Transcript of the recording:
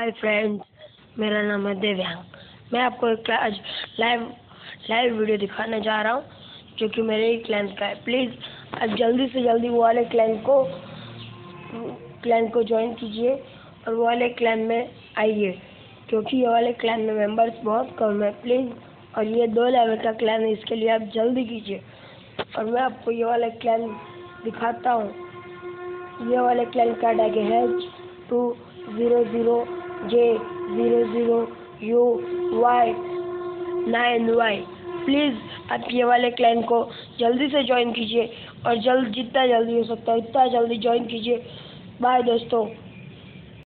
Hi friends मेरा नाम है दिव्यांग। मैं आपको एक आज लाइव लाइव वीडियो दिखाने जा रहा हूँ, जो कि मेरे ही क्लैन का है। प्लीज़ आप जल्दी से जल्दी वो वाले क्लैन को क्लैन को ज्वाइन कीजिए और वो वाले क्लैन में आइए, क्योंकि ये वाले क्लैन में मेंबर्स बहुत कम है। प्लीज़ और ये दो लेवल का क्लैन है, इसके लिए आप जल्दी कीजिए। और मैं आपको ये वाला क्लैन दिखाता हूँ। ये वाले क्लैन का टैग है two zero zero zero U Y nine Y please आप ये वाले क्लैन को जल्दी से ज्वाइन कीजिए और जल्द, जितना जल्दी हो सकता है, उतना जल्दी ज्वाइन कीजिए। बाय दोस्तों।